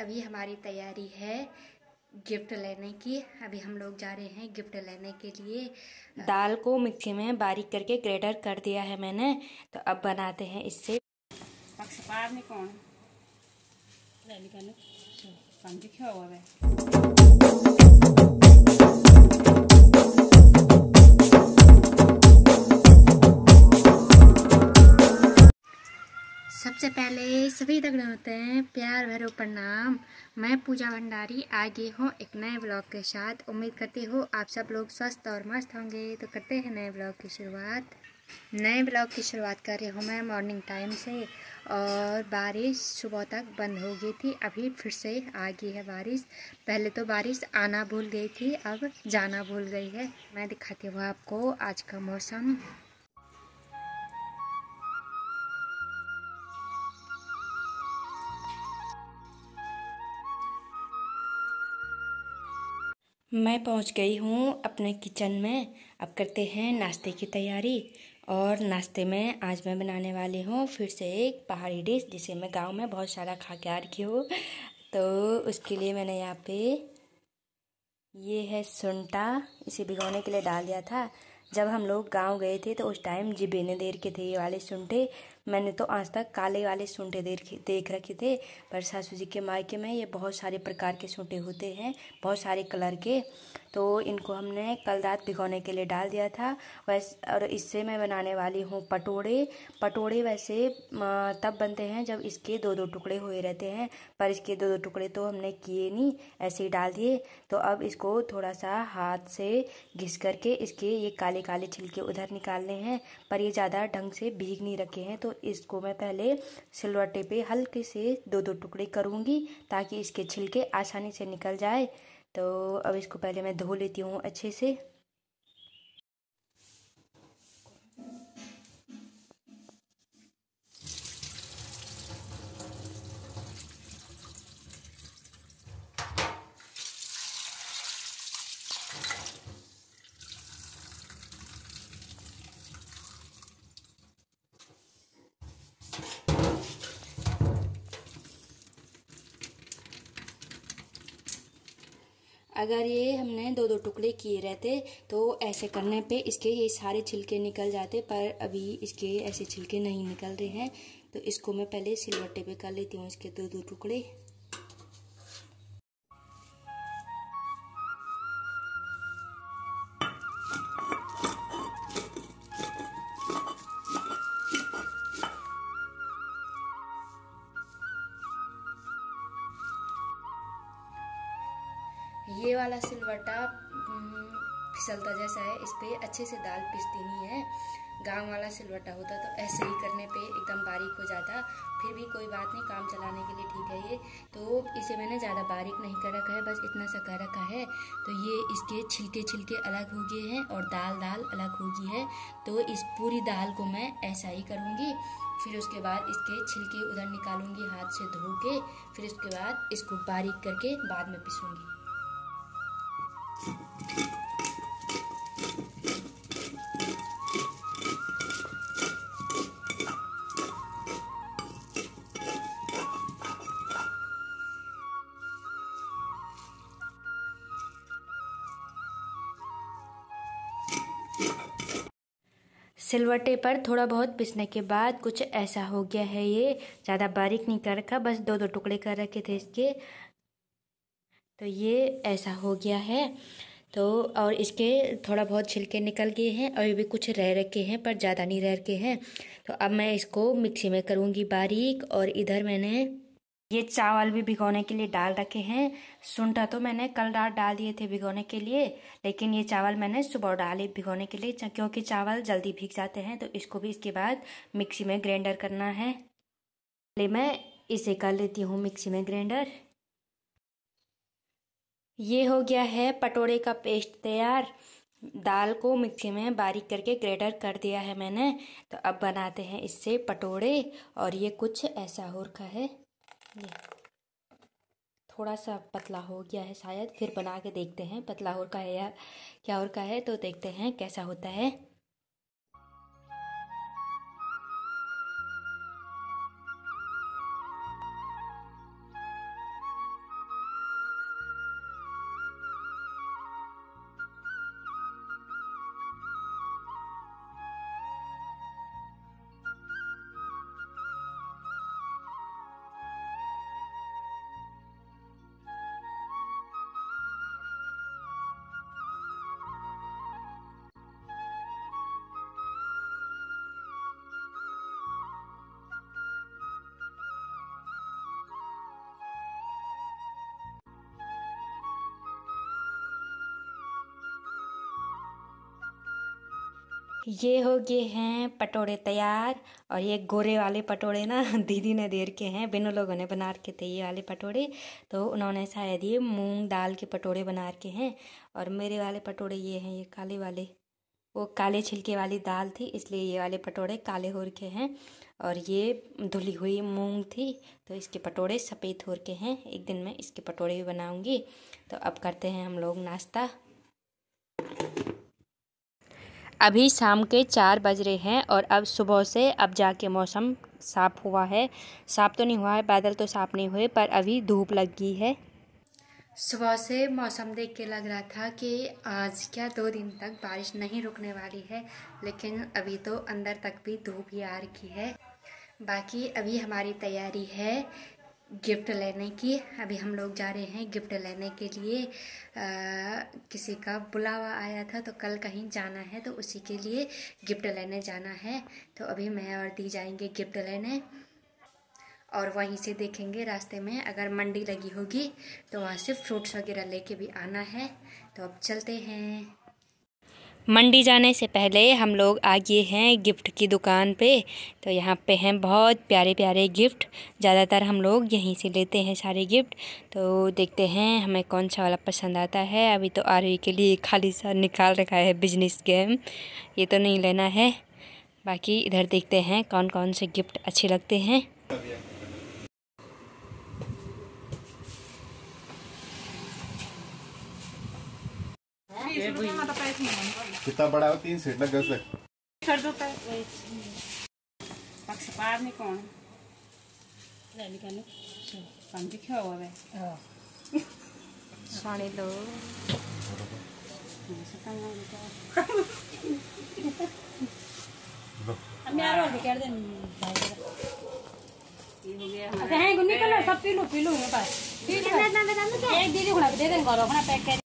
अभी हमारी तैयारी है गिफ्ट लेने की। अभी हम लोग जा रहे हैं गिफ्ट लेने के लिए। दाल को मिक्सी में बारीक करके ग्रेटर कर दिया है मैंने। तो अब बनाते हैं इससे पक्षपात नहीं कौन? क्यों हुआ सबसे पहले सभी तक होते हैं। प्यार भरो प्रणाम। मैं पूजा भंडारी आ गई हूँ एक नए ब्लॉग के साथ। उम्मीद करती हूँ आप सब लोग स्वस्थ और मस्त होंगे। तो करते हैं नए ब्लॉग की शुरुआत। नए ब्लॉग की शुरुआत कर रही हूँ मैं मॉर्निंग टाइम से। और बारिश सुबह तक बंद हो गई थी। अभी फिर से आ गई है बारिश। पहले तो बारिश आना भूल गई थी, अब जाना भूल गई है। मैं दिखाती हूँ आपको आज का मौसम। मैं पहुँच गई हूँ अपने किचन में। अब करते हैं नाश्ते की तैयारी। और नाश्ते में आज मैं बनाने वाली हूँ फिर से एक पहाड़ी डिश जिसे मैं गाँव में बहुत सारा खा के आ रही हूँ। तो उसके लिए मैंने यहाँ पे ये है सुंटा, इसे भिगोने के लिए डाल दिया था। जब हम लोग गाँव गए थे तो उस टाइम जिबेने देर के थे ये वाले सुंठे मैंने तो आज तक काले वाले सूंठे देख देख रखे थे, पर सासू जी के मायके में ये बहुत सारे प्रकार के सूंठे होते हैं, बहुत सारे कलर के। तो इनको हमने कल रात भिगोने के लिए डाल दिया था। वैसे, और इससे मैं बनाने वाली हूँ पटोड़े। पटोड़े वैसे तब बनते हैं जब इसके दो दो टुकड़े हुए रहते हैं, पर इसके दो दो टुकड़े तो हमने किए नहीं, ऐसे ही डाल दिए। तो अब इसको थोड़ा सा हाथ से घिस करके इसके ये काले काले छिलके उधर निकालने हैं, पर ये ज़्यादा ढंग से भीग नहीं रखे हैं तो इसको मैं पहले सिलवटे पे हल्के से दो दो टुकड़े करूँगी ताकि इसके छिलके आसानी से निकल जाए। तो अब इसको पहले मैं धो लेती हूँ अच्छे से। अगर ये हमने दो दो टुकड़े किए रहते तो ऐसे करने पे इसके ये सारे छिलके निकल जाते, पर अभी इसके ऐसे छिलके नहीं निकल रहे हैं। तो इसको मैं पहले सिल्वर पे कर लेती हूँ, इसके दो दो टुकड़े। वाला सिलवटा फिसलता जैसा है, इस पर अच्छे से दाल पिसती नहीं है। गाँव वाला सिलवटा होता तो ऐसे ही करने पे एकदम बारीक हो जाता। फिर भी कोई बात नहीं, काम चलाने के लिए ठीक है ये। तो इसे मैंने ज़्यादा बारीक नहीं कर रखा है, बस इतना सा कर रखा है। तो ये इसके छिलके छिलके अलग हो गए हैं और दाल दाल अलग हो गई है। तो इस पूरी दाल को मैं ऐसा ही करूँगी। फिर उसके बाद इसके छिलके उधर निकालूँगी हाथ से धो के। फिर उसके बाद इसको बारीक करके बाद में पिसूँगी। सिलवटे पर थोड़ा बहुत पिसने के बाद कुछ ऐसा हो गया है ये। ज़्यादा बारीक नहीं कर रखा, बस दो दो टुकड़े कर रखे थे इसके। तो ये ऐसा हो गया है। तो और इसके थोड़ा बहुत छिलके निकल गए हैं और ये भी कुछ रह रखे हैं, पर ज़्यादा नहीं रह रखे हैं। तो अब मैं इसको मिक्सी में करूँगी बारीक और इधर मैंने ये चावल भी भिगोने के लिए डाल रखे हैं। सुंठा तो मैंने कल रात डाल दिए थे भिगोने के लिए, लेकिन ये चावल मैंने सुबह डाले भिगोने के लिए क्योंकि चावल जल्दी भीग जाते हैं तो इसको भी इसके बाद मिक्सी में ग्राइंडर करना है। पहले मैं इसे कर लेती हूँ मिक्सी में ग्राइंडर। ये हो गया है पटोड़े का पेस्ट तैयार। दाल को मिक्सी में बारीक करके ग्रेटर कर दिया है मैंने। तो अब बनाते हैं इससे पटोड़े और ये कुछ ऐसा हो रखा है। ये थोड़ा सा पतला हो गया है शायद। फिर बना के देखते हैं पतला और का है या क्या और का है। तो देखते हैं कैसा होता है। ये हो गए हैं पटोड़े तैयार। और ये गोरे वाले पटोड़े ना, दीदी ने देर के हैं, बिनों लोगों ने बना के थे ये वाले पटोड़े तो उन्होंने शायद ये मूंग दाल के पटोड़े बना के हैं। और मेरे वाले पटोड़े ये हैं, ये काले वाले। वो काले छिलके वाली दाल थी, इसलिए ये वाले पटोड़े काले हो रखे हैं। और ये धुली हुई मूंग थी तो इसके पटोड़े सफ़ेद हो रखे हैं। एक दिन मैं इसके पटोड़े भी बनाऊँगी। तो अब करते हैं हम लोग नाश्ता। अभी शाम के चार बज रहे हैं और अब सुबह से अब जाके मौसम साफ़ हुआ है। साफ़ तो नहीं हुआ है, बादल तो साफ़ नहीं हुए, पर अभी धूप लग गई है। सुबह से मौसम देख के लग रहा था कि आज क्या दो दिन तक बारिश नहीं रुकने वाली है, लेकिन अभी तो अंदर तक भी धूप ही आ रखी है। बाकी अभी हमारी तैयारी है गिफ्ट लेने की। अभी हम लोग जा रहे हैं गिफ्ट लेने के लिए। आ, किसी का बुलावा आया था तो कल कहीं जाना है तो उसी के लिए गिफ्ट लेने जाना है। तो अभी मैं और दी जाएँगे गिफ्ट लेने। और वहीं से देखेंगे रास्ते में। अगर मंडी लगी होगी तो वहाँ से फ्रूट्स वगैरह लेके भी आना है। तो अब चलते हैं। मंडी जाने से पहले हम लोग आ गए हैं गिफ्ट की दुकान पे। तो यहाँ पे हैं बहुत प्यारे प्यारे गिफ्ट। ज़्यादातर हम लोग यहीं से लेते हैं सारे गिफ्ट। तो देखते हैं हमें कौन सा वाला पसंद आता है। अभी तो आरवी के लिए खाली सा निकाल रखा है बिज़नेस गेम। ये तो नहीं लेना है। बाकी इधर देखते हैं कौन कौन से गिफ्ट अच्छे लगते हैं। कितना बड़ा हो तीन सीट लग गए कर दो पक्षपात नहीं कौन? पंजी क्या हुआ वे? सोने लो। ये हो गया अच्छा है गुन्नी कलर सब पी लो पी लो ये एक दीदी को दे देंगे करो अपना पैक कर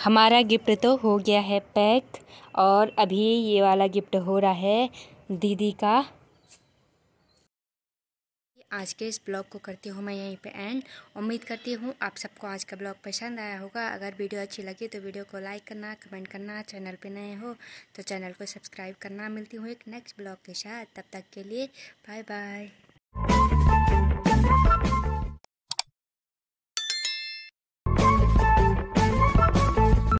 हमारा गिफ्ट तो हो गया है पैक और अभी ये वाला गिफ्ट हो रहा है दीदी का। आज के इस ब्लॉग को करती हूँ मैं यहीं पे एंड उम्मीद करती हूँ आप सबको आज का ब्लॉग पसंद आया होगा। अगर वीडियो अच्छी लगी तो वीडियो को लाइक करना कमेंट करना चैनल पे नए हो तो चैनल को सब्सक्राइब करना। मिलती हूँ एक नेक्स्ट ब्लॉग के साथ। तब तक के लिए बाय बाय